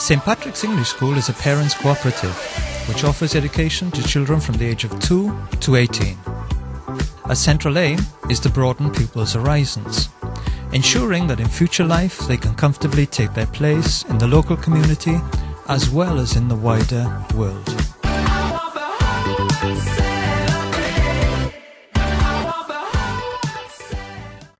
St Patrick's English School is a parents' cooperative which offers education to children from the age of 2 to 18. A central aim is to broaden pupils' horizons, ensuring that in future life they can comfortably take their place in the local community as well as in the wider world.